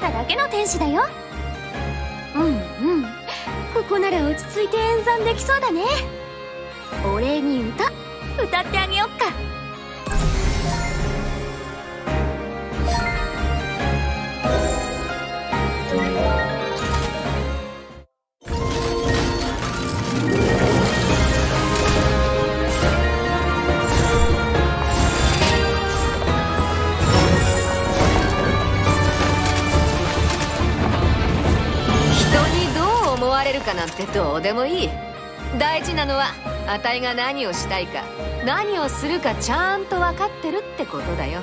ただけの天使だよ。うんうん。ここなら落ち着いて演算できそうだね。お礼に歌。歌ってあげよっか。かなんてどうでもいい。大事なのはあたいが何をしたいか何をするかちゃんと分かってるってことだよ。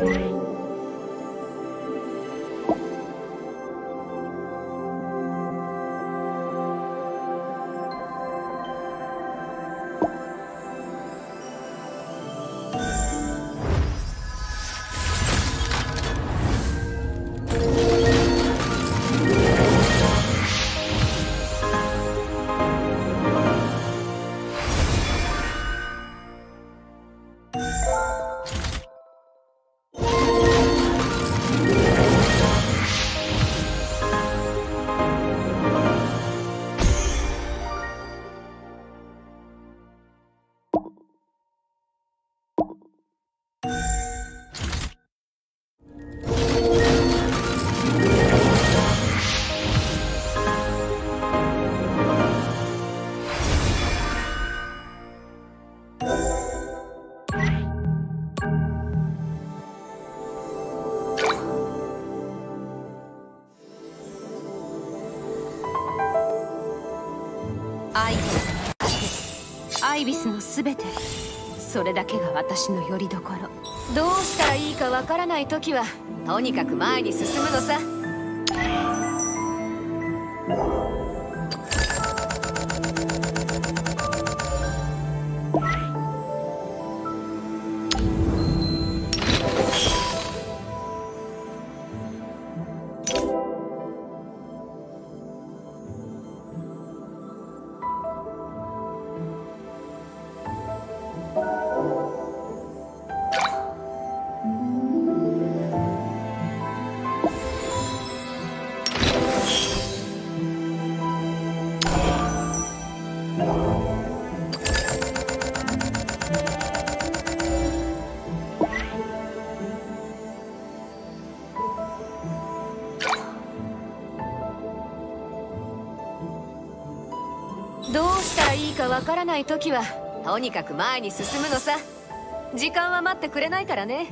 Bye. イビスの全て。それだけが私の拠り所。どうしたらいいかわからない時はとにかく前に進むのさ。どうしたらいいかわからない時はとにかく前に進むのさ。時間は待ってくれないからね。